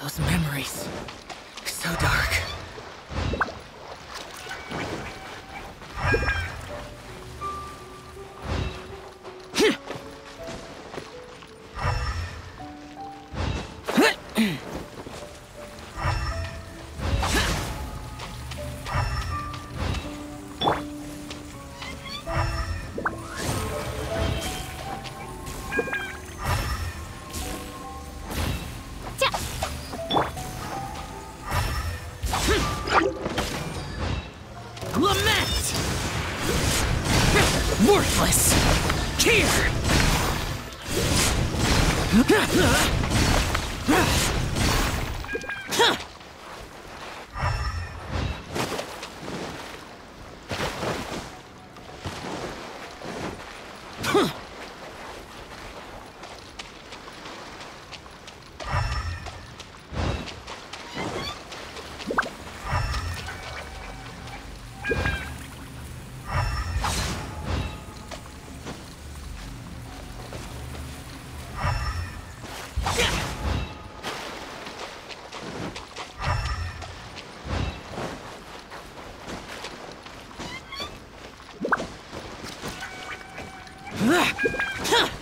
Those memories. So dark. Hmm. Worthless! Tear. Huh! 哼